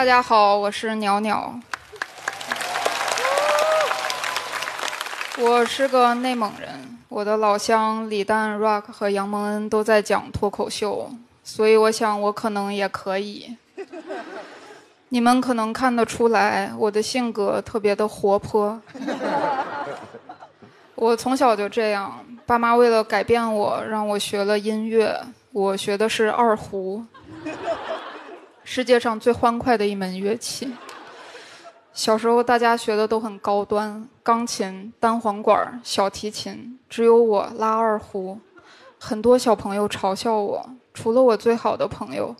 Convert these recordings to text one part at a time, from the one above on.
大家好，我是鸟鸟。我是个内蒙人，我的老乡李诞、Rock 和杨蒙恩都在讲脱口秀，所以我想我可能也可以。你们可能看得出来，我的性格特别的活泼。我从小就这样，爸妈为了改变我，让我学了音乐。我学的是二胡，世界上最欢快的一门乐器。小时候大家学的都很高端，钢琴、单簧管、小提琴，只有我拉二胡。很多小朋友嘲笑我，除了我最好的朋友，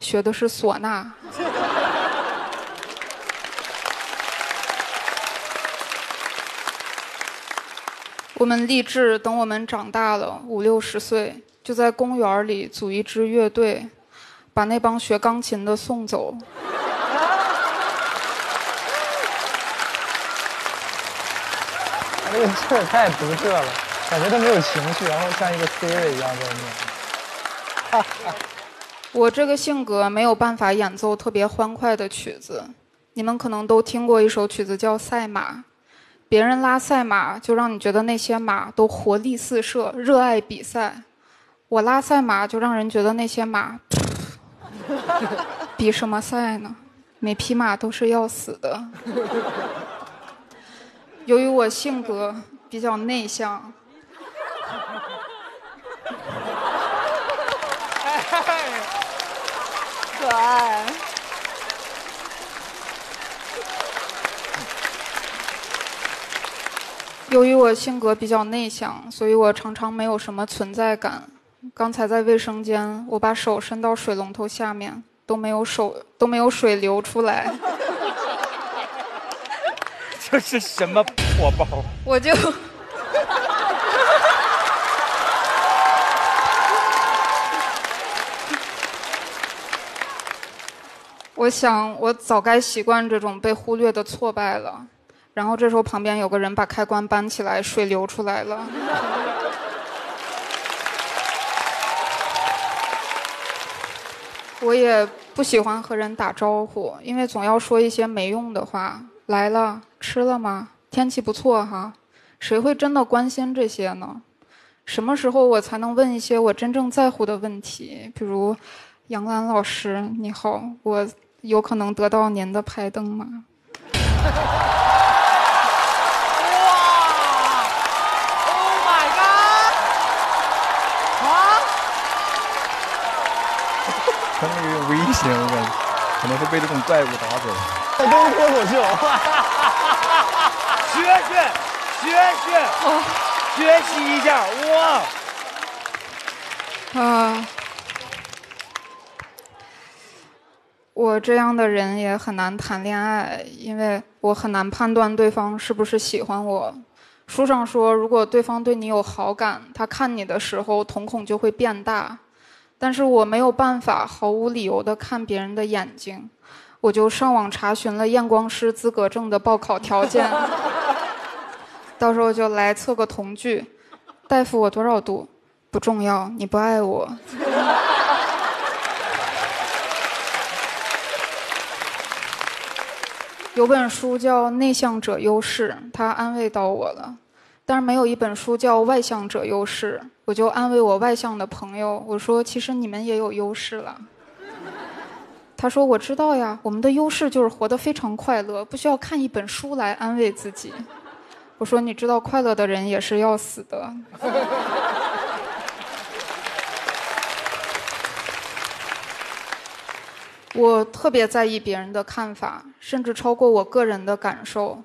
学的是唢呐。我们立志，等我们长大了五六十岁，就在公园里组一支乐队，把那帮学钢琴的送走。这个劲儿太独特了，感觉他没有情绪，然后像一个 Siri 一样在念。我这个性格没有办法演奏特别欢快的曲子，你们可能都听过一首曲子叫《赛马》。别人拉赛马，就让你觉得那些马都活力四射、热爱比赛；我拉赛马，就让人觉得那些马比什么赛呢？每匹马都是要死的。由于我性格比较内向，可爱。由于我性格比较内向，所以我常常没有什么存在感。刚才在卫生间，我把手伸到水龙头下面，都没有手都没有水流出来。这是什么破包？我就，我想我早该习惯这种被忽略的挫败了。然后这时候旁边有个人把开关搬起来，水流出来了。我也不喜欢和人打招呼，因为总要说一些没用的话。来了，吃了吗？天气不错哈。谁会真的关心这些呢？什么时候我才能问一些我真正在乎的问题？比如，杨澜老师你好，我有可能得到您的拍灯吗？他那个有危险，我感觉可能会被这种怪物打走。在跟脱口秀，学学学学，学习一下哇！啊，我这样的人也很难谈恋爱，因为我很难判断对方是不是喜欢我。书上说，如果对方对你有好感，他看你的时候瞳孔就会变大。但是我没有办法毫无理由的看别人的眼睛，我就上网查询了验光师资格证的报考条件，到时候就来测个瞳距。大夫，我多少度？不重要，你不爱我。有本书叫《内向者优势》，它安慰到我了。但是没有一本书叫《外向者优势》，我就安慰我外向的朋友，我说：“其实你们也有优势了。”他说：“我知道呀，我们的优势就是活得非常快乐，不需要看一本书来安慰自己。”我说：“你知道，快乐的人也是要死的。”我特别在意别人的看法，甚至超过我个人的感受。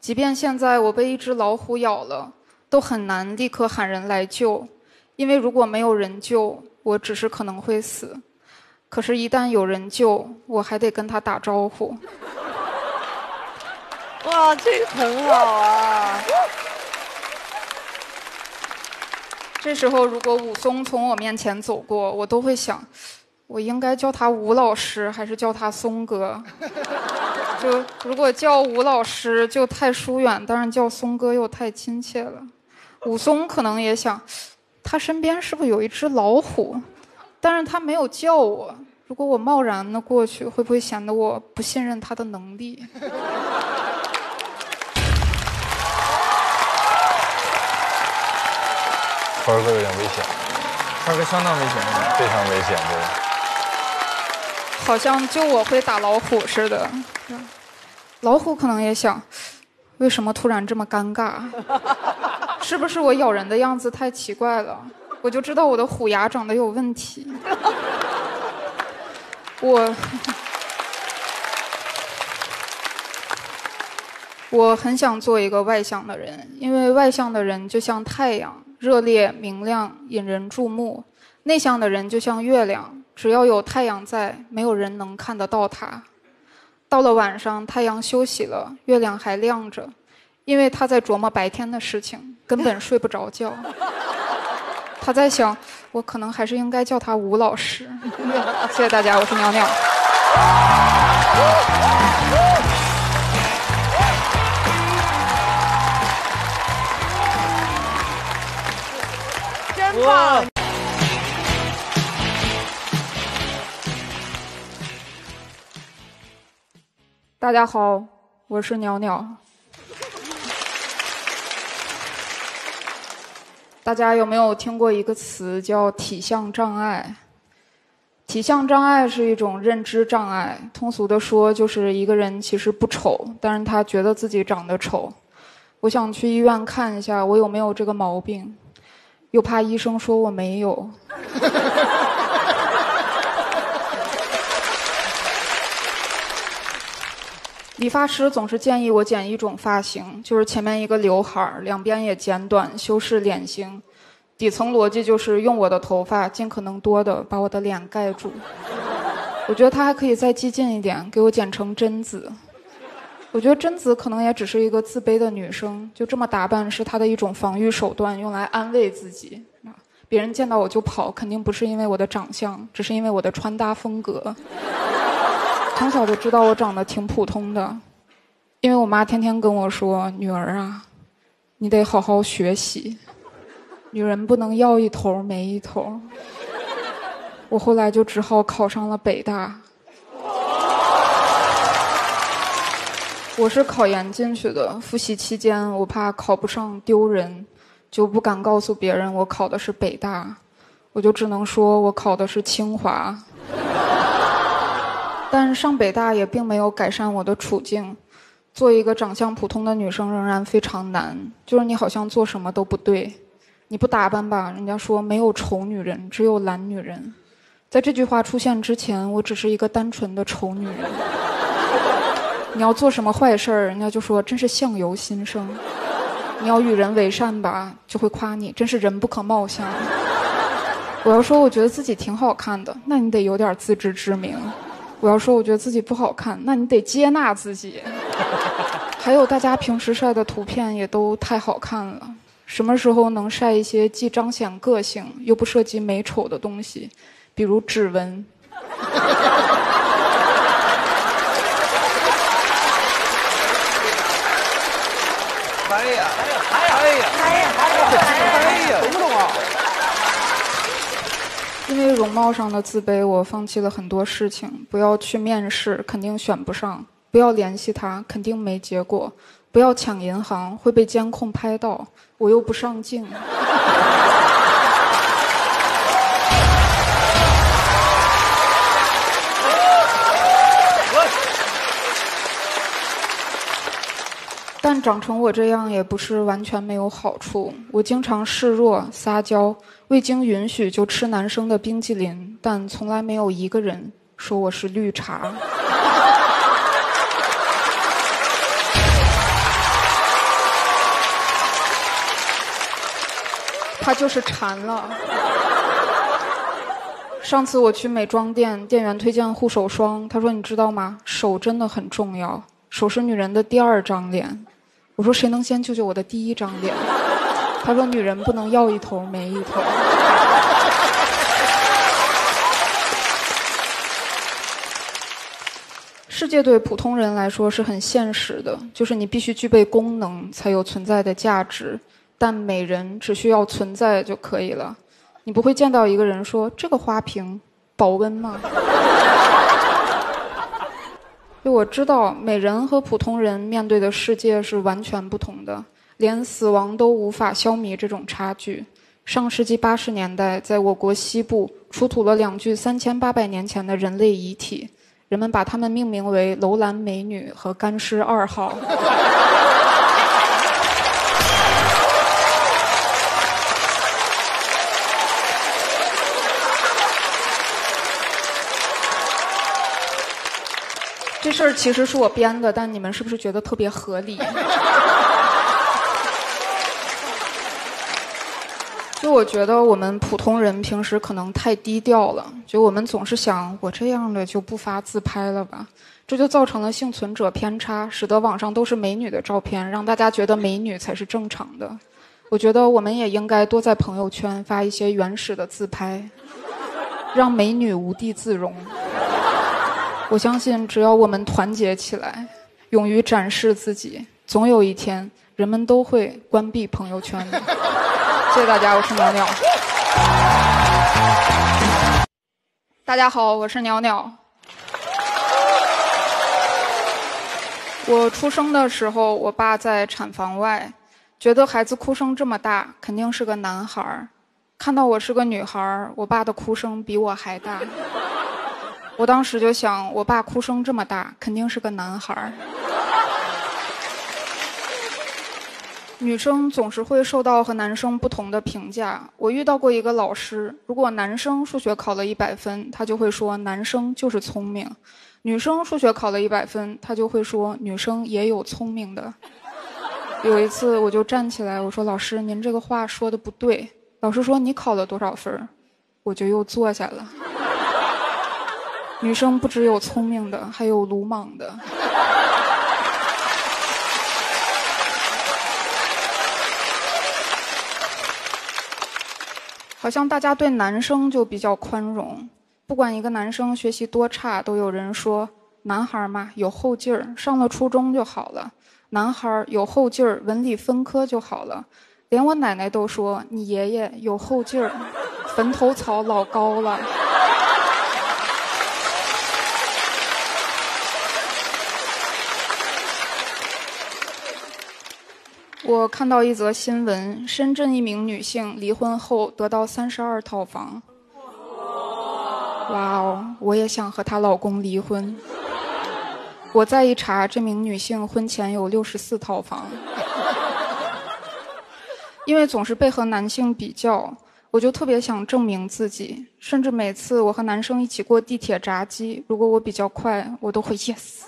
即便现在我被一只老虎咬了，都很难立刻喊人来救，因为如果没有人救，我只是可能会死。可是，一旦有人救，我还得跟他打招呼。哇，这个很好啊！这时候，如果武松从我面前走过，我都会想，我应该叫他吴老师，还是叫他松哥？就如果叫吴老师就太疏远，但是叫松哥又太亲切了。武松可能也想，他身边是不是有一只老虎？但是他没有叫我。如果我贸然的过去，会不会显得我不信任他的能力？坤儿哥有点危险，二哥相当危险。非常危险，这个。好像就我会打老虎似的。老虎可能也想，为什么突然这么尴尬？是不是我咬人的样子太奇怪了？我就知道我的虎牙长得有问题。我 我很想做一个外向的人，因为外向的人就像太阳，热烈明亮，引人注目；内向的人就像月亮，只要有太阳在，没有人能看得到它。到了晚上，太阳休息了，月亮还亮着，因为他在琢磨白天的事情，根本睡不着觉。他在想，我可能还是应该叫他吴老师。谢谢大家，我是鸟鸟。真棒！大家好，我是鸟鸟。大家有没有听过一个词叫体相障碍？体相障碍是一种认知障碍，通俗的说就是一个人其实不丑，但是他觉得自己长得丑。我想去医院看一下，我有没有这个毛病，又怕医生说我没有。理发师总是建议我剪一种发型，就是前面一个刘海儿，两边也剪短，修饰脸型。底层逻辑就是用我的头发尽可能多的把我的脸盖住。我觉得他还可以再激进一点，给我剪成贞子。我觉得贞子可能也只是一个自卑的女生，就这么打扮是她的一种防御手段，用来安慰自己。别人见到我就跑，肯定不是因为我的长相，只是因为我的穿搭风格。从小就知道我长得挺普通的，因为我妈天天跟我说：“女儿啊，你得好好学习，女人不能要一头没一头。”我后来就只好考上了北大。我是考研进去的，复习期间我怕考不上丢人，就不敢告诉别人我考的是北大，我就只能说我考的是清华。但上北大也并没有改善我的处境，做一个长相普通的女生仍然非常难。就是你好像做什么都不对，你不打扮吧，人家说没有丑女人，只有懒女人。在这句话出现之前，我只是一个单纯的丑女人。你要做什么坏事儿，人家就说真是相由心生。你要与人为善吧，就会夸你真是人不可貌相。我要说我觉得自己挺好看的，那你得有点自知之明。我要说我觉得自己不好看，那你得接纳自己。还有大家平时晒的图片也都太好看了，什么时候能晒一些既彰显个性又不涉及美丑的东西，比如指纹？哎呀，哎呀，哎呀，哎呀，哎呀，懂不懂啊？因因为容貌上的自卑，我放弃了很多事情。不要去面试，肯定选不上；不要联系他，肯定没结果；不要抢银行，会被监控拍到。我又不上镜。但长成我这样也不是完全没有好处。我经常示弱、撒娇，未经允许就吃男生的冰激凌，但从来没有一个人说我是绿茶。他就是馋了。上次我去美妆店，店员推荐护手霜，他说：“你知道吗？手真的很重要，手是女人的第二张脸。”我说：“谁能先救救我的第一张脸？”他说：“女人不能要一头没一头。”世界对普通人来说是很现实的，就是你必须具备功能才有存在的价值，但美人只需要存在就可以了。你不会见到一个人说这个花瓶保温吗？就我知道，美人和普通人面对的世界是完全不同的，连死亡都无法消弭这种差距。上世纪八十年代，在我国西部出土了两具三千八百年前的人类遗体，人们把它们命名为“楼兰美女”和“干尸二号”。这事儿其实是我编的，但你们是不是觉得特别合理？就我觉得我们普通人平时可能太低调了，就我们总是想我这样的就不发自拍了吧，这就造成了幸存者偏差，使得网上都是美女的照片，让大家觉得美女才是正常的。我觉得我们也应该多在朋友圈发一些原始的自拍，让美女无地自容。我相信，只要我们团结起来，勇于展示自己，总有一天，人们都会关闭朋友圈的。谢谢大家，我是鸟鸟。大家好，我是鸟鸟。我出生的时候，我爸在产房外，觉得孩子哭声这么大，肯定是个男孩儿。看到我是个女孩儿，我爸的哭声比我还大。我当时就想，我爸哭声这么大，肯定是个男孩儿。女生总是会受到和男生不同的评价。我遇到过一个老师，如果男生数学考了一百分，他就会说男生就是聪明；女生数学考了一百分，他就会说女生也有聪明的。有一次，我就站起来，我说：“老师，您这个话说的不对。”老师说：“你考了多少分？”我就又坐下了。女生不只有聪明的，还有鲁莽的。好像大家对男生就比较宽容，不管一个男生学习多差，都有人说：“男孩嘛，有后劲儿，上了初中就好了；男孩儿有后劲儿，文理分科就好了。”连我奶奶都说：“你爷爷有后劲儿，坟头草老高了。”我看到一则新闻：深圳一名女性离婚后得到三十二套房。哇哦！我也想和她老公离婚。我再一查，这名女性婚前有六十四套房。因为总是被和男性比较，我就特别想证明自己。甚至每次我和男生一起过地铁闸机，如果我比较快，我都会 yes。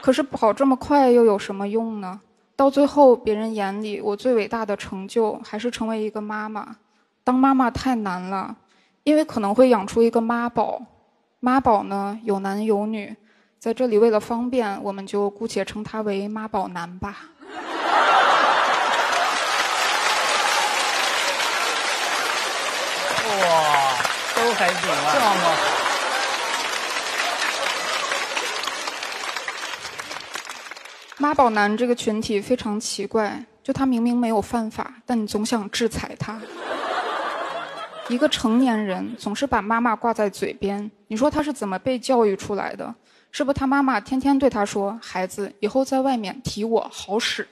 可是跑这么快又有什么用呢？到最后，别人眼里我最伟大的成就还是成为一个妈妈。当妈妈太难了，因为可能会养出一个妈宝。妈宝呢有男有女，在这里为了方便，我们就姑且称他为妈宝男吧。哇，都还行啊，这么妈宝男这个群体非常奇怪，就他明明没有犯法，但你总想制裁他。一个成年人总是把妈妈挂在嘴边，你说他是怎么被教育出来的？是不是他妈妈天天对他说：“孩子，以后在外面提我好使。”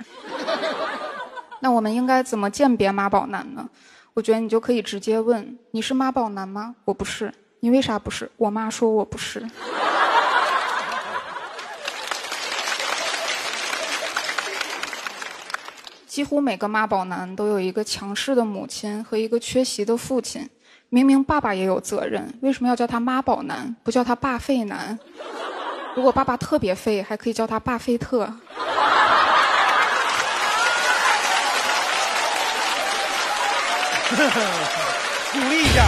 那我们应该怎么鉴别妈宝男呢？我觉得你就可以直接问：“你是妈宝男吗？”我不是。你为啥不是？我妈说我不是。几乎每个妈宝男都有一个强势的母亲和一个缺席的父亲。明明爸爸也有责任，为什么要叫他妈宝男，不叫他爸废男？如果爸爸特别废，还可以叫他爸费特。鼓励一下。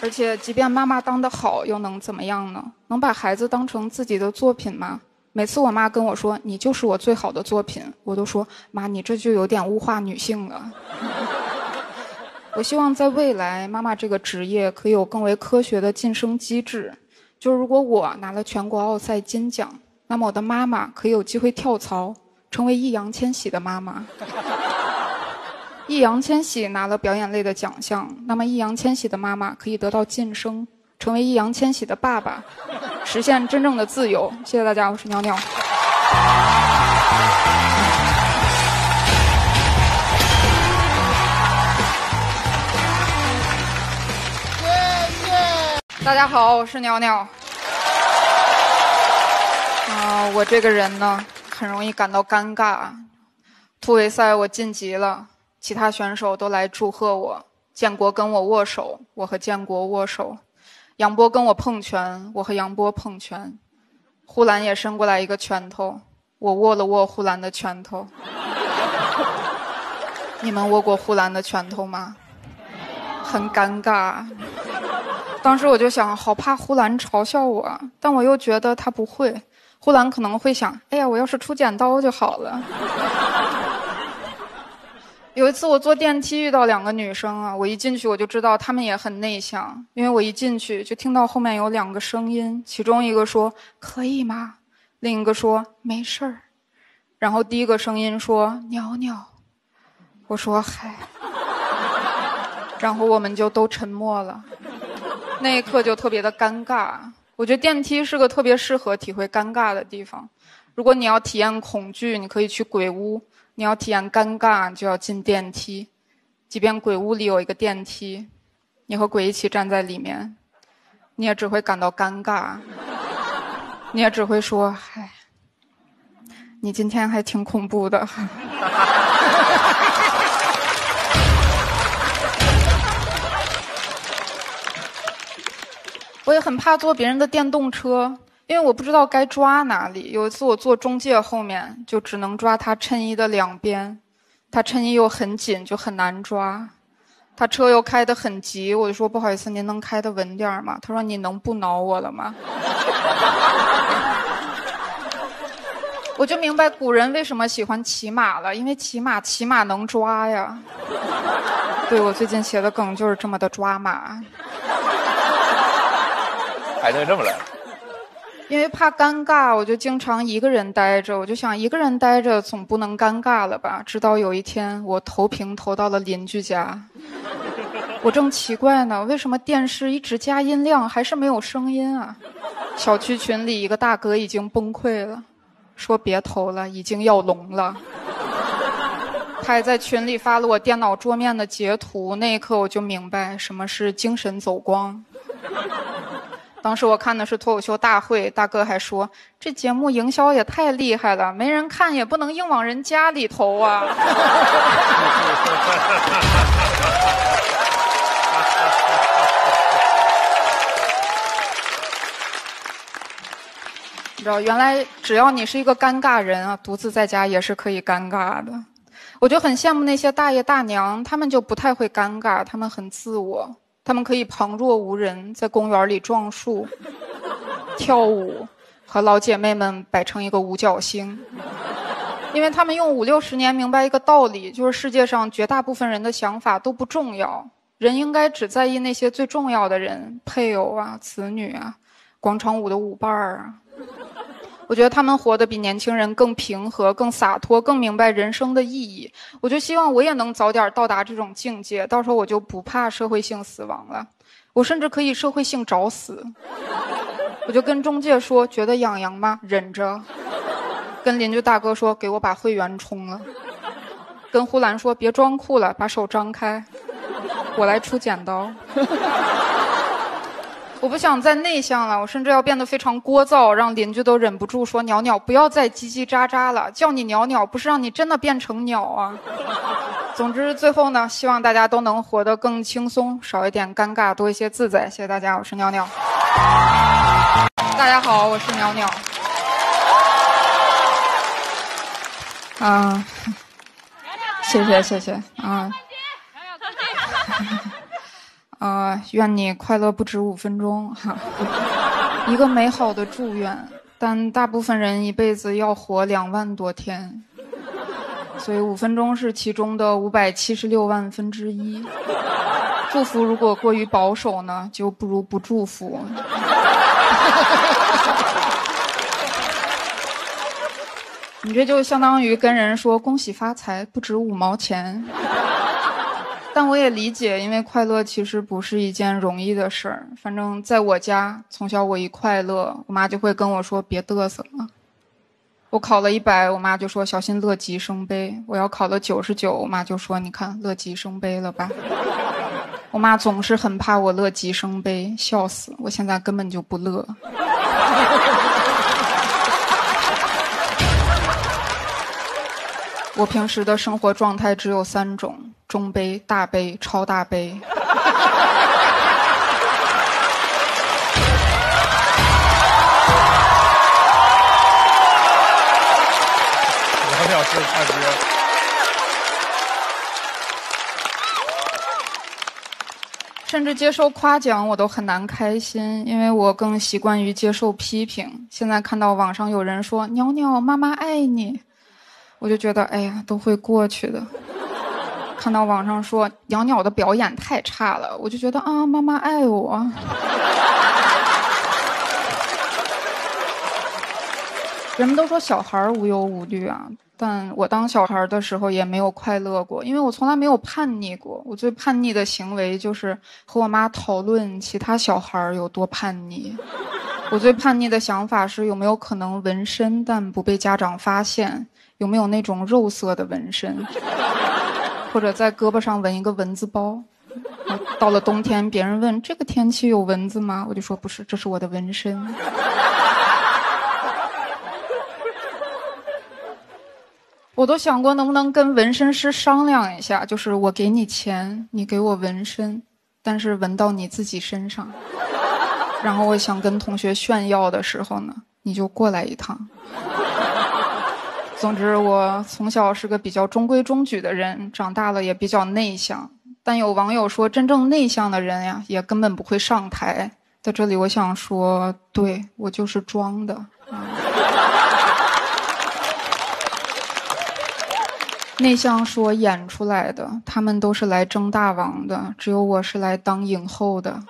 而且，即便妈妈当得好，又能怎么样呢？能把孩子当成自己的作品吗？每次我妈跟我说“你就是我最好的作品”，我都说“妈，你这就有点物化女性了”。我希望在未来，妈妈这个职业可以有更为科学的晋升机制。就是如果我拿了全国奥赛金奖，那么我的妈妈可以有机会跳槽，成为易烊千玺的妈妈。易烊千玺拿了表演类的奖项，那么易烊千玺的妈妈可以得到晋升，成为易烊千玺的爸爸，实现真正的自由。谢谢大家，我是鸟鸟。大家好，我是鸟鸟。啊、我这个人呢，很容易感到尴尬。突围赛我晋级了，其他选手都来祝贺我。建国跟我握手，我和建国握手；杨波跟我碰拳，我和杨波碰拳。呼兰也伸过来一个拳头，我握了握呼兰的拳头。你们握过呼兰的拳头吗？很尴尬。当时我就想，好怕呼兰嘲笑我，但我又觉得他不会。呼兰可能会想：哎呀，我要是出剪刀就好了。有一次我坐电梯遇到两个女生啊，我一进去我就知道她们也很内向，因为我一进去就听到后面有两个声音，其中一个说“可以吗”，另一个说“没事儿”，然后第一个声音说“鸟鸟”，我说“嗨”，然后我们就都沉默了。那一刻就特别的尴尬。我觉得电梯是个特别适合体会尴尬的地方。如果你要体验恐惧，你可以去鬼屋；你要体验尴尬，就要进电梯。即便鬼屋里有一个电梯，你和鬼一起站在里面，你也只会感到尴尬，你也只会说：“嗨，你今天还挺恐怖的。”我也很怕坐别人的电动车，因为我不知道该抓哪里。有一次我坐中介后面，就只能抓他衬衣的两边，他衬衣又很紧，就很难抓。他车又开得很急，我就说不好意思，您能开得稳点吗？他说你能不挠我了吗？我就明白古人为什么喜欢骑马了，因为骑马骑马能抓呀。对我最近写的梗就是这么的抓马。还能这么来？因为怕尴尬，我就经常一个人待着。我就想一个人待着总不能尴尬了吧？直到有一天，我投屏投到了邻居家。我正奇怪呢，为什么电视一直加音量还是没有声音啊？小区群里一个大哥已经崩溃了，说别投了，已经要聋了。他还在群里发了我电脑桌面的截图，那一刻我就明白什么是精神走光。当时我看的是脱口秀大会，大哥还说这节目营销也太厉害了，没人看也不能硬往人家里投啊。你知道，原来只要你是一个尴尬人啊，独自在家也是可以尴尬的。我就很羡慕那些大爷大娘，他们就不太会尴尬，他们很自我。他们可以旁若无人，在公园里撞树、跳舞，和老姐妹们摆成一个五角星。因为他们用五六十年明白一个道理，就是世界上绝大部分人的想法都不重要，人应该只在意那些最重要的人，配偶啊、子女啊、广场舞的舞伴儿啊。我觉得他们活得比年轻人更平和、更洒脱、更明白人生的意义。我就希望我也能早点到达这种境界，到时候我就不怕社会性死亡了，我甚至可以社会性找死。我就跟中介说，觉得痒痒吗？忍着。跟邻居大哥说，给我把会员充了。跟呼兰说，别装酷了，把手张开，我来出剪刀。我不想再内向了，我甚至要变得非常聒噪，让邻居都忍不住说：“鸟鸟，不要再叽叽喳喳了，叫你鸟鸟不是让你真的变成鸟啊。”总之，最后呢，希望大家都能活得更轻松，少一点尴尬，多一些自在。谢谢大家，我是鸟鸟。大家好，我是鸟鸟。啊，谢谢谢谢啊。啊，愿你快乐不止五分钟哈，一个美好的祝愿。但大部分人一辈子要活两万多天，所以五分钟是其中的五百七十六万分之一。祝福如果过于保守呢，就不如不祝福。你这就相当于跟人说恭喜发财不止五毛钱。但我也理解，因为快乐其实不是一件容易的事儿。反正在我家，从小我一快乐，我妈就会跟我说别嘚瑟了。我考了一百，我妈就说小心乐极生悲。我要考了九十九，我妈就说你看乐极生悲了吧。我妈总是很怕我乐极生悲，笑死！我现在根本就不乐。我平时的生活状态只有三种：中杯、大杯、超大杯。我表示大哥。甚至接受夸奖我都很难开心，因为我更习惯于接受批评。现在看到网上有人说“鸟鸟，妈妈爱你”，我就觉得哎呀，都会过去的。看到网上说“养鸟的表演太差了”，我就觉得啊，妈妈爱我。人们都说小孩无忧无虑啊，但我当小孩的时候也没有快乐过，因为我从来没有叛逆过。我最叛逆的行为就是和我妈讨论其他小孩有多叛逆。我最叛逆的想法是有没有可能纹身，但不被家长发现？有没有那种肉色的纹身，或者在胳膊上纹一个蚊子包？到了冬天，别人问这个天气有蚊子吗？我就说不是，这是我的纹身。我都想过能不能跟纹身师商量一下，就是我给你钱，你给我纹身，但是纹到你自己身上。然后我想跟同学炫耀的时候呢，你就过来一趟。总之，我从小是个比较中规中矩的人，长大了也比较内向。但有网友说，真正内向的人呀，也根本不会上台。在这里，我想说，对我就是装的。内向是我演出来的，他们都是来争大王的，只有我是来当影后的。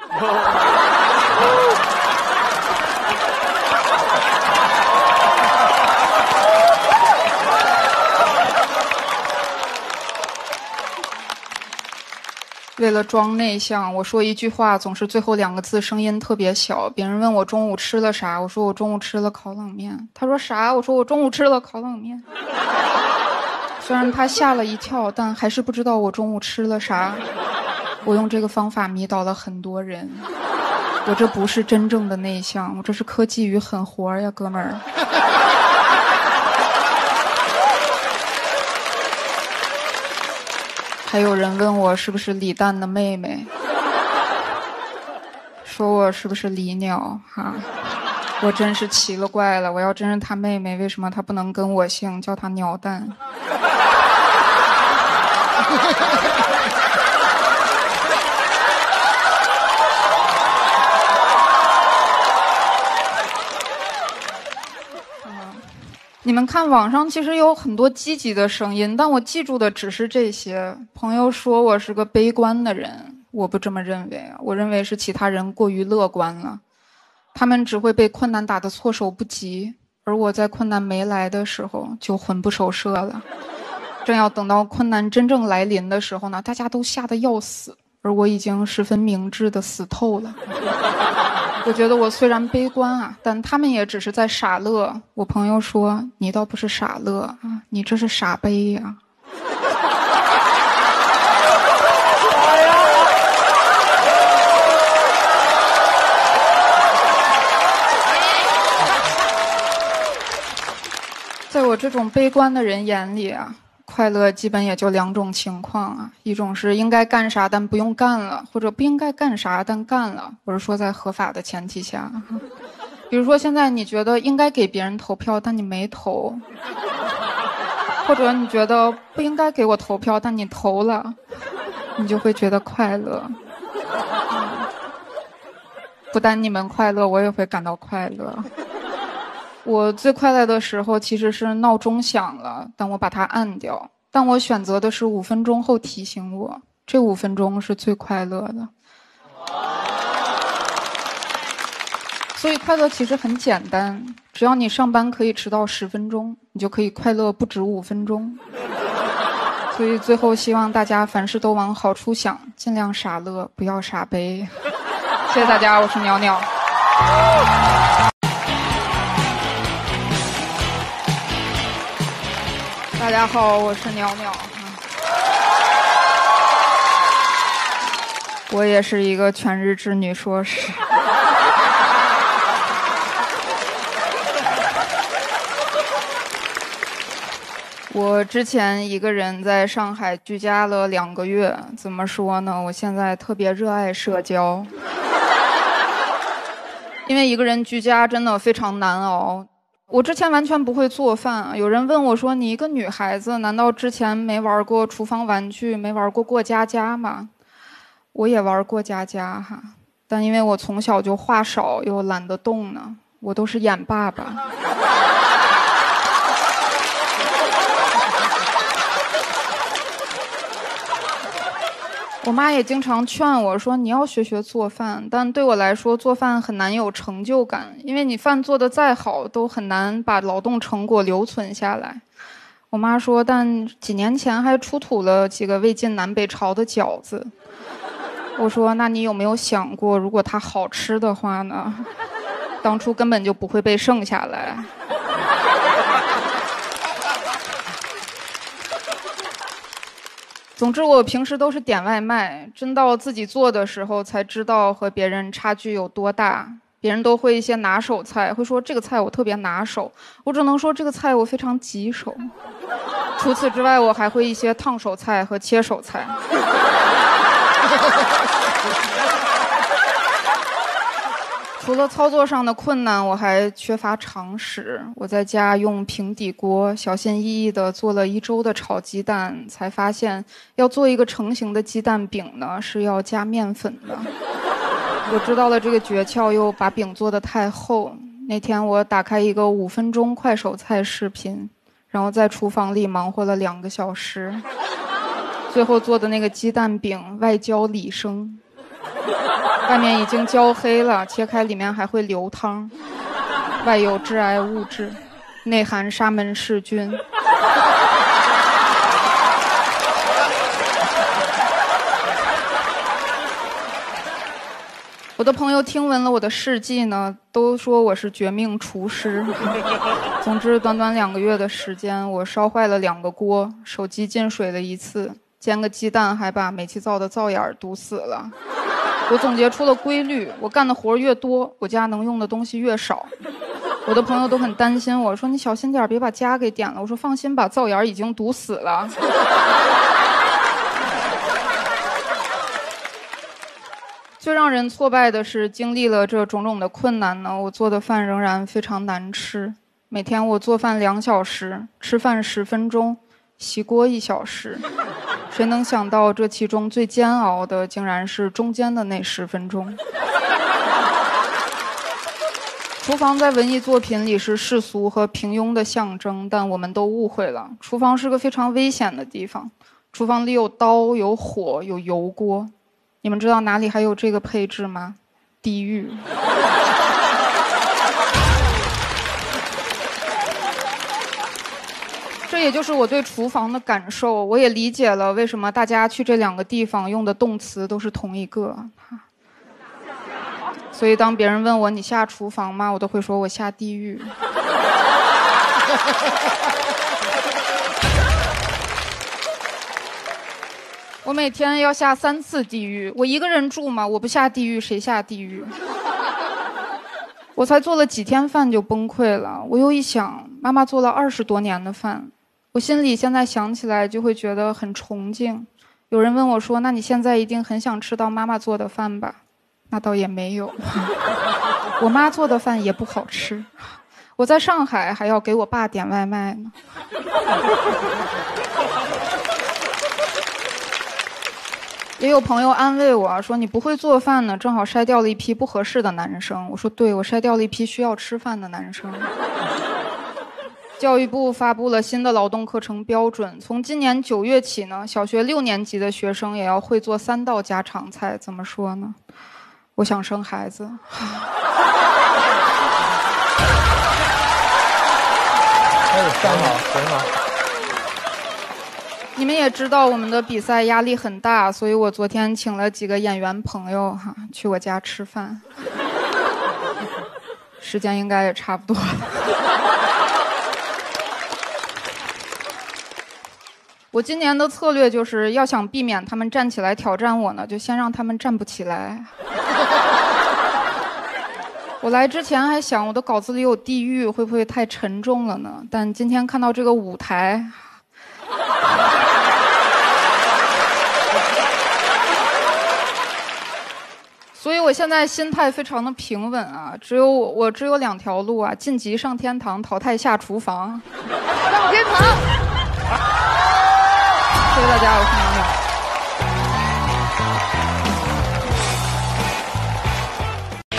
为了装内向，我说一句话总是最后两个字声音特别小。别人问我中午吃了啥，我说我中午吃了烤冷面。他说啥？我说我中午吃了烤冷面。虽然他吓了一跳，但还是不知道我中午吃了啥。我用这个方法迷倒了很多人。我这不是真正的内向，我这是科技与狠活呀，哥们儿。还有人问我是不是李诞的妹妹，说我是不是李鸟哈，我真是奇了怪了。我要真是他妹妹，为什么他不能跟我姓，叫他鸟蛋？你们看，网上其实有很多积极的声音，但我记住的只是这些。朋友说我是个悲观的人，我不这么认为，我认为是其他人过于乐观了。他们只会被困难打得措手不及，而我在困难没来的时候就魂不守舍了。正要等到困难真正来临的时候呢，大家都吓得要死，我已经十分明智的死透了。我觉得我虽然悲观啊，但他们也只是在傻乐。我朋友说：“你倒不是傻乐啊，你这是傻悲呀。”在我这种悲观的人眼里啊。快乐基本也就两种情况啊，一种是应该干啥但不用干了，或者不应该干啥但干了。我是说在合法的前提下，比如说现在你觉得应该给别人投票，但你没投，或者你觉得不应该给我投票，但你投了，你就会觉得快乐。不但你们快乐，我也会感到快乐。我最快乐的时候其实是闹钟响了，但我把它按掉。但我选择的是五分钟后提醒我，这五分钟是最快乐的。所以快乐其实很简单，只要你上班可以迟到十分钟，你就可以快乐不止五分钟。所以最后希望大家凡事都往好处想，尽量傻乐，不要傻悲。谢谢大家，我是鸟鸟。大家好，我是鸟鸟。我也是一个全日制女硕士。我之前一个人在上海居家了两个月，怎么说呢？我现在特别热爱社交，因为一个人居家真的非常难熬。我之前完全不会做饭，有人问我说：“你一个女孩子，难道之前没玩过厨房玩具，没玩过过家家吗？”我也玩过家家哈，但因为我从小就话少又懒得动呢，我都是演爸爸。我妈也经常劝我说：“你要学学做饭。”但对我来说，做饭很难有成就感，因为你饭做的再好，都很难把劳动成果留存下来。我妈说：“但几年前还出土了几个魏晋南北朝的饺子。”我说：“那你有没有想过，如果它好吃的话呢？当初根本就不会被剩下来。”总之，我平时都是点外卖，真到自己做的时候才知道和别人差距有多大。别人都会一些拿手菜，会说这个菜我特别拿手，我只能说这个菜我非常棘手。除此之外，我还会一些烫手菜和切手菜。除了操作上的困难，我还缺乏常识。我在家用平底锅小心翼翼地做了一周的炒鸡蛋，才发现要做一个成型的鸡蛋饼呢，是要加面粉的。我知道了这个诀窍，又把饼做得太厚。那天我打开一个五分钟快手菜视频，然后在厨房里忙活了两个小时，最后做的那个鸡蛋饼外焦里生。外面已经焦黑了，切开里面还会流汤，外有致癌物质，内含沙门氏菌。我的朋友听闻了我的事迹呢，都说我是绝命厨师。总之，短短两个月的时间，我烧坏了两个锅，手机进水了一次，煎个鸡蛋还把煤气灶的灶眼堵死了。我总结出了规律：我干的活越多，我家能用的东西越少。我的朋友都很担心我，说你小心点，别把家给点了。我说放心吧，灶眼已经堵死了。最让人挫败的是，经历了这种种的困难呢，我做的饭仍然非常难吃。每天我做饭两小时，吃饭十分钟，洗锅一小时。谁能想到，这其中最煎熬的，竟然是中间的那十分钟。厨房在文艺作品里是世俗和平庸的象征，但我们都误会了。厨房是个非常危险的地方，厨房里有刀、有火、有油锅。你们知道哪里还有这个配置吗？地狱。这也就是我对厨房的感受，我也理解了为什么大家去这两个地方用的动词都是同一个。所以当别人问我你下厨房吗，我都会说我下地狱。我每天要下三次地狱，我一个人住嘛，我不下地狱谁下地狱？我才做了几天饭就崩溃了，我又一想，妈妈做了二十多年的饭。我心里现在想起来就会觉得很崇敬。有人问我说：“那你现在一定很想吃到妈妈做的饭吧？”那倒也没有，我妈做的饭也不好吃。我在上海还要给我爸点外卖呢。也有朋友安慰我说：“你不会做饭呢，正好筛掉了一批不合适的男生。”我说：“对，我筛掉了一批需要吃饭的男生。”教育部发布了新的劳动课程标准，从今年九月起呢，小学六年级的学生也要会做三道家常菜。怎么说呢？我想生孩子。开始三毛，行吗？你们也知道我们的比赛压力很大，所以我昨天请了几个演员朋友哈去我家吃饭，时间应该也差不多。我今年的策略就是要想避免他们站起来挑战我呢，就先让他们站不起来。我来之前还想我的稿子里有地狱，会不会太沉重了呢？但今天看到这个舞台，所以我现在心态非常的平稳啊。只有我，我只有两条路啊：晋级上天堂，淘汰下厨房。上天堂！谢谢大家，我是娘娘。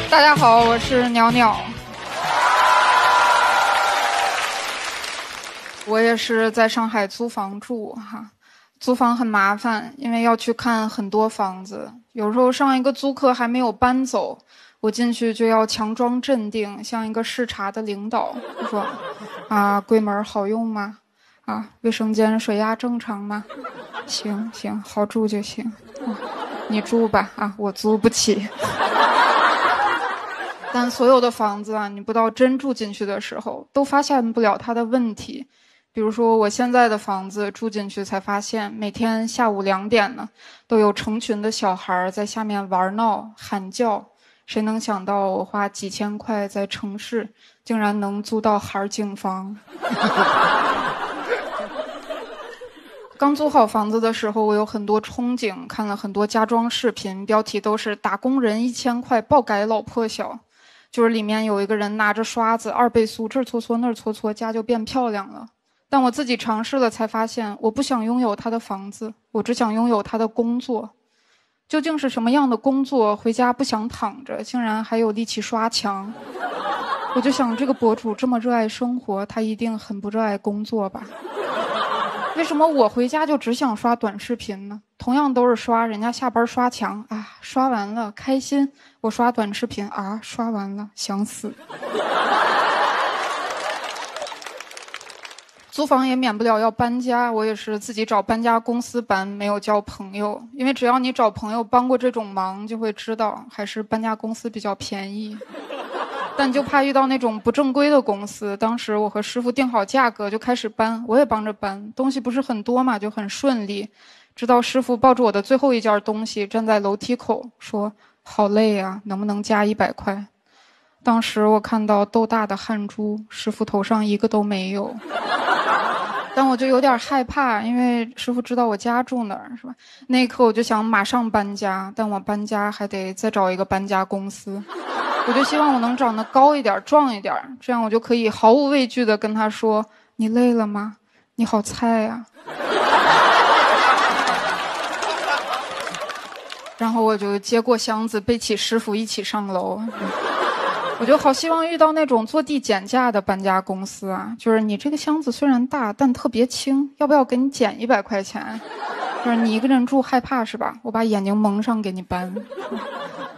大家好，我是鸟鸟。我也是在上海租房住哈，租房很麻烦，因为要去看很多房子。有时候上一个租客还没有搬走，我进去就要强装镇定，像一个视察的领导，说：“啊，柜门好用吗？啊，卫生间水压正常吗？行行，好住就行。你住吧，啊，我租不起。”但所有的房子啊，你不到真住进去的时候，都发现不了它的问题。比如说，我现在的房子住进去才发现，每天下午两点呢，都有成群的小孩在下面玩闹、喊叫。谁能想到，我花几千块在城市，竟然能租到海景房？刚租好房子的时候，我有很多憧憬，看了很多家装视频，标题都是“打工人一千块爆改老破小”。就是里面有一个人拿着刷子，二倍速这儿搓搓那儿搓搓，家就变漂亮了。但我自己尝试了，才发现我不想拥有他的房子，我只想拥有他的工作。究竟是什么样的工作？回家不想躺着，竟然还有力气刷墙。我就想，这个博主这么热爱生活，他一定很不热爱工作吧？为什么我回家就只想刷短视频呢？同样都是刷，人家下班刷墙啊，刷完了开心。我刷短视频啊，刷完了想死。租房也免不了要搬家，我也是自己找搬家公司搬，没有交朋友。因为只要你找朋友帮过这种忙，就会知道还是搬家公司比较便宜。但就怕遇到那种不正规的公司。当时我和师傅定好价格就开始搬，我也帮着搬，东西不是很多嘛，就很顺利。直到师傅抱着我的最后一件东西站在楼梯口说。好累呀，能不能加一百块？当时我看到豆大的汗珠，师傅头上一个都没有。但我就有点害怕，因为师傅知道我家住哪儿，是吧？那一刻我就想马上搬家，但我搬家还得再找一个搬家公司。我就希望我能长得高一点、壮一点，这样我就可以毫无畏惧的跟他说：“你累了吗？你好菜呀。”然后我就接过箱子，背起师傅一起上楼。我就好希望遇到那种坐地减价的搬家公司啊，就是你这个箱子虽然大，但特别轻，要不要给你减一百块钱？就是你一个人住害怕是吧？我把眼睛蒙上给你搬。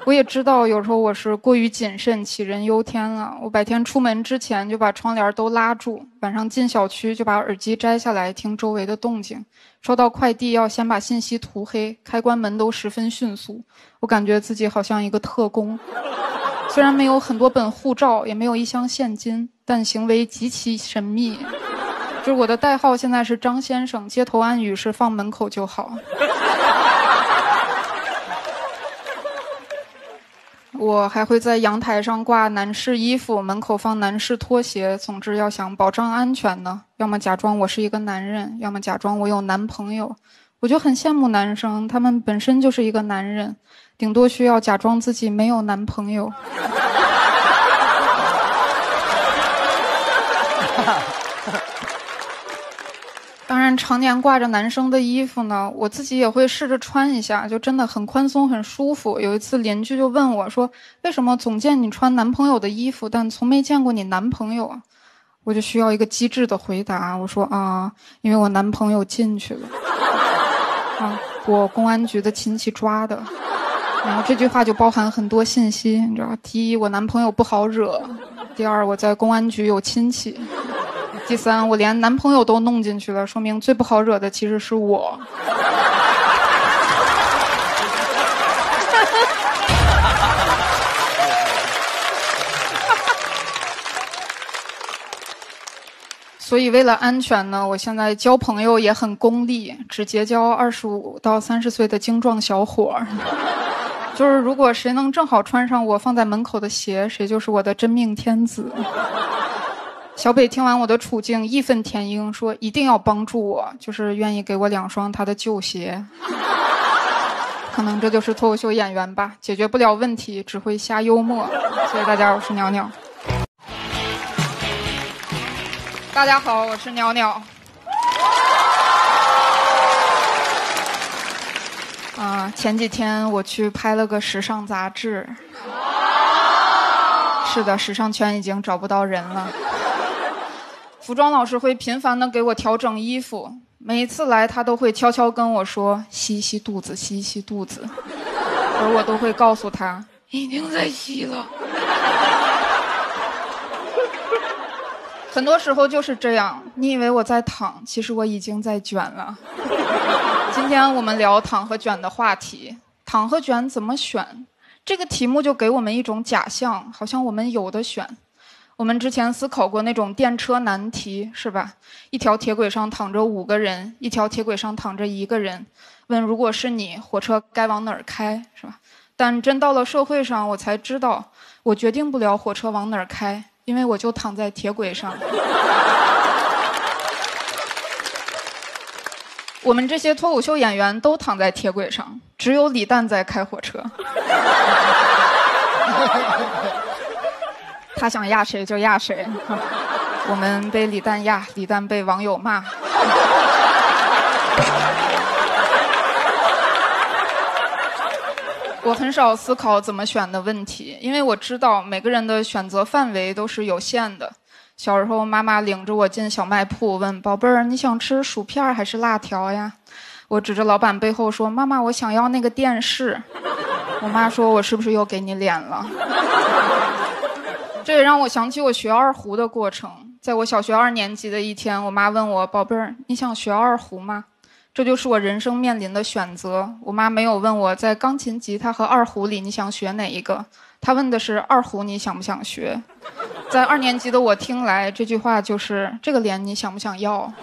我也知道有时候我是过于谨慎、杞人忧天了。我白天出门之前就把窗帘都拉住，晚上进小区就把耳机摘下来听周围的动静。收到快递要先把信息涂黑，开关门都十分迅速。我感觉自己好像一个特工，虽然没有很多本护照，也没有一箱现金，但行为极其神秘。就是我的代号现在是张先生，街头暗语是放门口就好。我还会在阳台上挂男士衣服，门口放男士拖鞋。总之，要想保障安全呢，要么假装我是一个男人，要么假装我有男朋友。我就很羡慕男生，他们本身就是一个男人，顶多需要假装自己没有男朋友。当然，常年挂着男生的衣服呢，我自己也会试着穿一下，就真的很宽松、很舒服。有一次，邻居就问我说：“为什么总见你穿男朋友的衣服，但从没见过你男朋友啊？”我就需要一个机智的回答，我说：“啊，因为我男朋友进去了，啊，我公安局的亲戚抓的。”然后这句话就包含很多信息，你知道第一，我男朋友不好惹；第二，我在公安局有亲戚。第三，我连男朋友都弄进去了，说明最不好惹的其实是我。所以为了安全呢，我现在交朋友也很功利，只结交二十五到三十岁的精壮小伙。就是如果谁能正好穿上我放在门口的鞋，谁就是我的真命天子。小北听完我的处境，义愤填膺，说一定要帮助我，就是愿意给我两双他的旧鞋。可能这就是脱口秀演员吧，解决不了问题，只会瞎幽默。谢谢大家，我是鸟鸟。大家好，我是鸟鸟。啊，前几天我去拍了个时尚杂志。是的，时尚圈已经找不到人了。服装老师会频繁的给我调整衣服，每次来他都会悄悄跟我说吸吸肚子，吸吸肚子，而我都会告诉他已经在吸了。很多时候就是这样，你以为我在躺，其实我已经在卷了。今天我们聊躺和卷的话题，躺和卷怎么选？这个题目就给我们一种假象，好像我们有的选。我们之前思考过那种电车难题，是吧？一条铁轨上躺着五个人，一条铁轨上躺着一个人。问如果是你，火车该往哪儿开，是吧？但真到了社会上，我才知道，我决定不了火车往哪儿开。因为我就躺在铁轨上，我们这些脱口秀演员都躺在铁轨上，只有李诞在开火车。他想压谁就压谁，我们被李诞压，李诞被网友骂。我很少思考怎么选的问题，因为我知道每个人的选择范围都是有限的。小时候，妈妈领着我进小卖铺，问：“宝贝儿，你想吃薯片还是辣条呀？”我指着老板背后说：“妈妈，我想要那个电视。”我妈说：“我是不是又给你脸了？”这也让我想起我学二胡的过程。在我小学二年级的一天，我妈问我：“宝贝儿，你想学二胡吗？”这就是我人生面临的选择。我妈没有问我在钢琴、吉他和二胡里你想学哪一个，她问的是二胡你想不想学。在二年级的我听来，这句话就是这个脸你想不想要？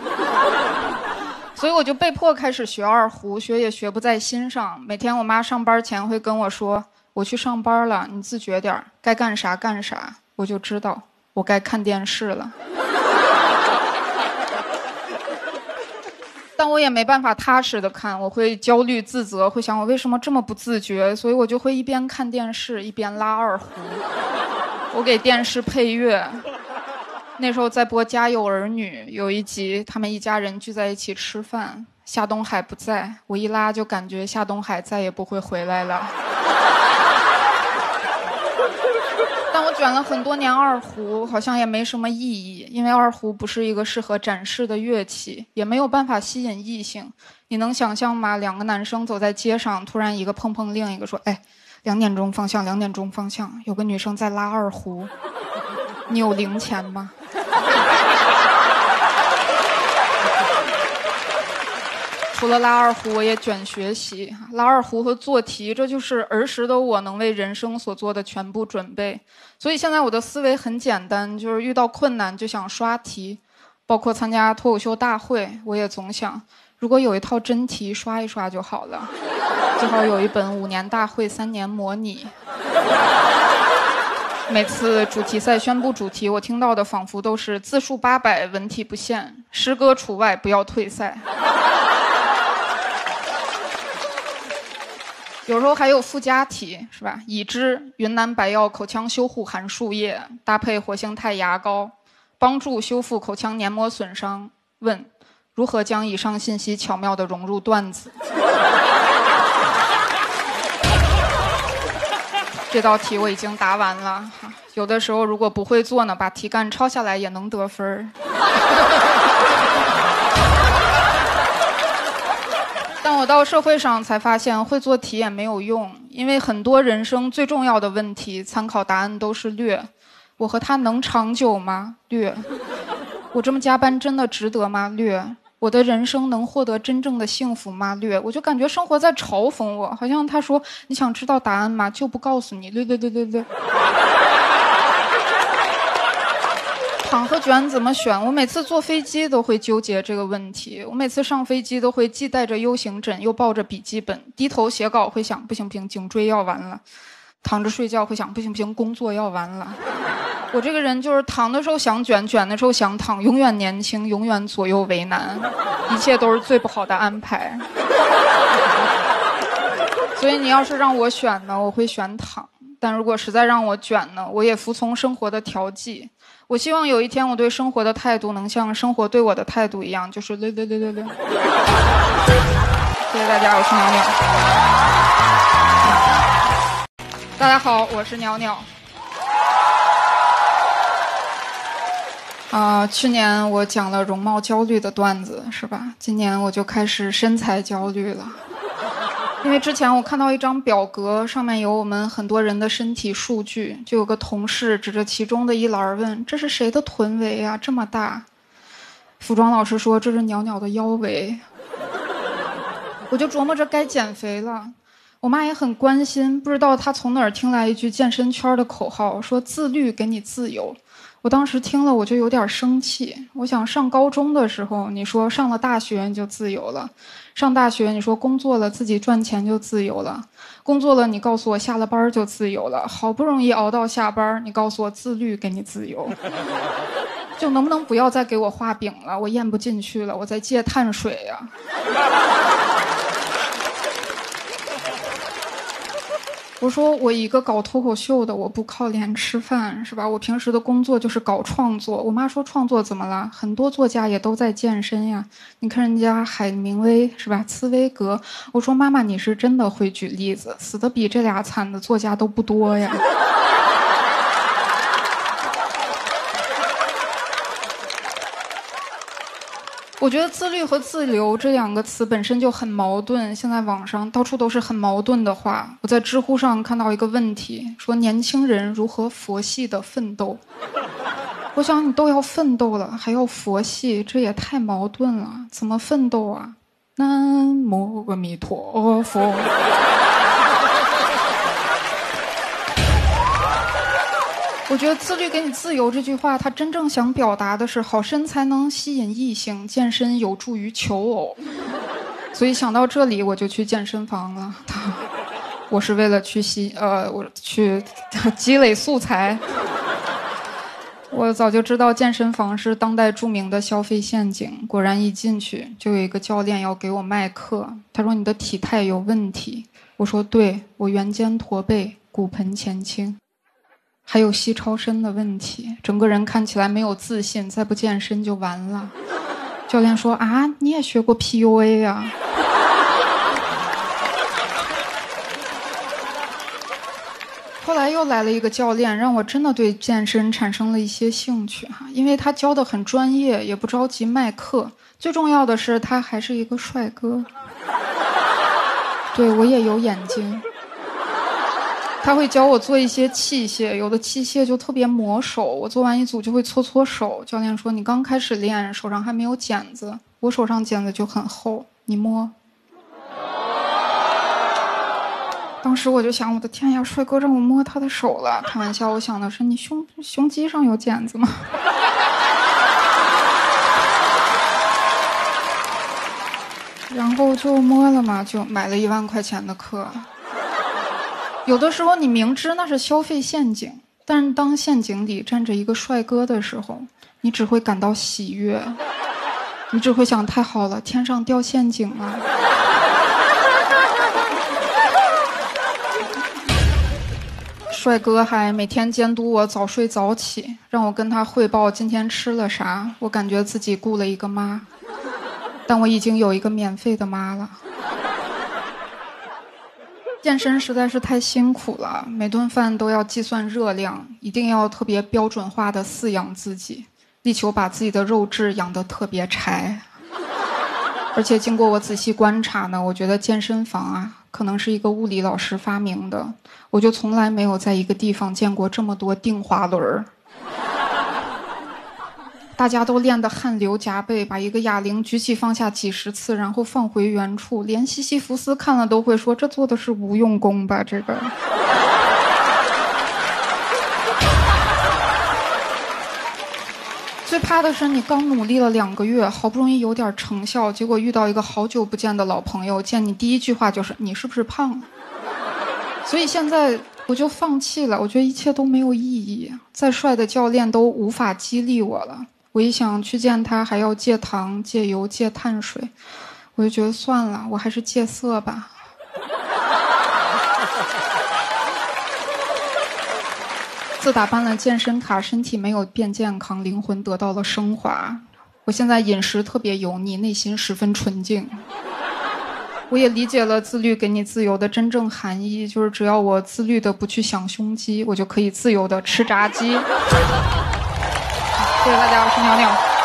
所以我就被迫开始学二胡，学也学不在心上。每天我妈上班前会跟我说：“我去上班了，你自觉点该干啥干啥。”我就知道我该看电视了。但我也没办法踏实的看，我会焦虑自责，会想我为什么这么不自觉，所以我就会一边看电视一边拉二胡。我给电视配乐，那时候在播《家有儿女》，有一集他们一家人聚在一起吃饭，夏东海不在，我一拉就感觉夏东海再也不会回来了。但我卷了很多年二胡，好像也没什么意义，因为二胡不是一个适合展示的乐器，也没有办法吸引异性。你能想象吗？两个男生走在街上，突然一个碰碰另一个说：“哎，两点钟方向，两点钟方向，有个女生在拉二胡，你有零钱吗？”除了拉二胡，我也卷学习。拉二胡和做题，这就是儿时的我能为人生所做的全部准备。所以现在我的思维很简单，就是遇到困难就想刷题。包括参加脱口秀大会，我也总想，如果有一套真题刷一刷就好了。最好有一本五年大会三年模拟。每次主题赛宣布主题，我听到的仿佛都是字数八百，文体不限，诗歌除外，不要退赛。有时候还有附加题，是吧？已知云南白药口腔修护含漱液搭配活性炭牙膏，帮助修复口腔黏膜损伤。问：如何将以上信息巧妙地融入段子？这道题我已经答完了。有的时候如果不会做呢，把题干抄下来也能得分儿。但我到社会上才发现，会做题也没有用，因为很多人生最重要的问题，参考答案都是略。我和他能长久吗？略。我这么加班真的值得吗？略，我的人生能获得真正的幸福吗？略，我就感觉生活在嘲讽我，好像他说你想知道答案吗？就不告诉你。略略略略略。躺和卷怎么选？我每次坐飞机都会纠结这个问题。我每次上飞机都会既带着 U 型枕，又抱着笔记本，低头写稿会想不行不行，颈椎要完了；躺着睡觉会想不行不行，工作要完了。我这个人就是躺的时候想卷，卷的时候想躺，永远年轻，永远左右为难，一切都是最不好的安排。所以你要是让我选呢，我会选躺；但如果实在让我卷呢，我也服从生活的调剂。我希望有一天，我对生活的态度能像生活对我的态度一样，就是六六六六六。谢谢大家，我是鸟鸟。大家好，我是鸟鸟。啊，去年我讲了容貌焦虑的段子，是吧？今年我就开始身材焦虑了。因为之前我看到一张表格，上面有我们很多人的身体数据，就有个同事指着其中的一栏问：“这是谁的臀围啊？这么大？”服装老师说：“这是袅袅的腰围。”我就琢磨着该减肥了。我妈也很关心，不知道她从哪儿听来一句健身圈的口号，说：“自律给你自由。”我当时听了，我就有点生气。我想上高中的时候，你说上了大学你就自由了；上大学你说工作了自己赚钱就自由了；工作了你告诉我下了班就自由了。好不容易熬到下班，你告诉我自律给你自由，就能不能不要再给我画饼了？我咽不进去了，我在戒碳水呀。我说我一个搞脱口秀的，我不靠脸吃饭是吧？我平时的工作就是搞创作。我妈说创作怎么了？很多作家也都在健身呀。你看人家海明威是吧？茨威格。我说妈妈，你是真的会举例子，死的比这俩惨的作家都不多呀。我觉得自律和自留这两个词本身就很矛盾。现在网上到处都是很矛盾的话。我在知乎上看到一个问题，说年轻人如何佛系的奋斗。我想你都要奋斗了，还要佛系，这也太矛盾了。怎么奋斗啊？南无阿弥陀佛。我觉得“自律给你自由”这句话，它真正想表达的是好身材能吸引异性，健身有助于求偶。所以想到这里，我就去健身房了。我是为了去吸呃，我去 积累素材。我早就知道健身房是当代著名的消费陷阱。果然一进去，就有一个教练要给我卖课。他说：“你的体态有问题。”我说：“对，我圆肩驼背，骨盆前倾。”还有膝超伸的问题，整个人看起来没有自信，再不健身就完了。教练说：“啊，你也学过 PUA 呀？” 后来又来了一个教练，让我真的对健身产生了一些兴趣哈，因为他教的很专业，也不着急卖课。最重要的是，他还是一个帅哥。对我也有眼睛。他会教我做一些器械，有的器械就特别磨手，我做完一组就会搓搓手。教练说：“你刚开始练，手上还没有茧子，我手上茧子就很厚，你摸。”当时我就想：“我的天呀，帅哥让我摸他的手了！”开玩笑，我想的是：“你胸胸肌上有茧子吗？” 然后就摸了嘛，就买了一万块钱的课。有的时候你明知那是消费陷阱，但是当陷阱里站着一个帅哥的时候，你只会感到喜悦，你只会想太好了，天上掉陷阱了。帅哥还每天监督我早睡早起，让我跟他汇报今天吃了啥，我感觉自己雇了一个妈，但我已经有一个免费的妈了。健身实在是太辛苦了，每顿饭都要计算热量，一定要特别标准化的饲养自己，力求把自己的肉质养得特别柴。而且经过我仔细观察呢，我觉得健身房啊，可能是一个物理老师发明的。我就从来没有在一个地方见过这么多定滑轮儿。大家都练得汗流浃背，把一个哑铃举起放下几十次，然后放回原处，连西西弗斯看了都会说：“这做的是无用功吧？”这个。最怕的是你刚努力了两个月，好不容易有点成效，结果遇到一个好久不见的老朋友，见你第一句话就是“你是不是胖了？”所以现在我就放弃了，我觉得一切都没有意义，再帅的教练都无法激励我了。我一想去见他，还要戒糖、戒油、戒碳水，我就觉得算了，我还是戒色吧。自打办了健身卡，身体没有变健康，灵魂得到了升华。我现在饮食特别油腻，内心十分纯净。我也理解了自律给你自由的真正含义，就是只要我自律的不去想胸肌，我就可以自由的吃炸鸡。谢谢大家，我是尿尿。